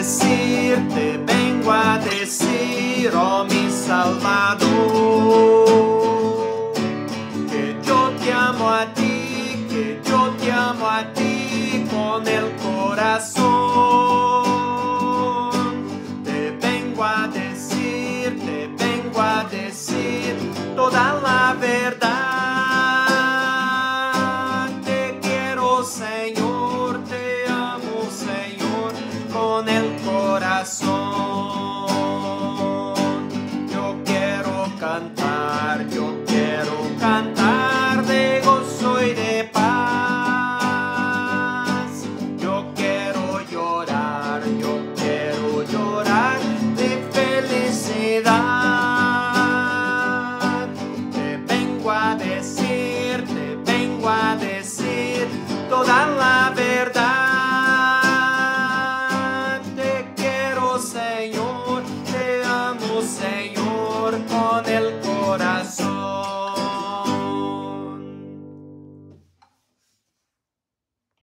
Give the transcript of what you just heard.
decirte, vengo a decir, oh mi Salvador, que yo te amo a ti, que yo te amo a ti con el corazón. Te vengo a decir, te vengo a decir toda la vez. Yo quiero cantar de gozo y de paz. Yo quiero llorar, yo quiero llorar de felicidad. Te vengo a decir, te vengo a decir toda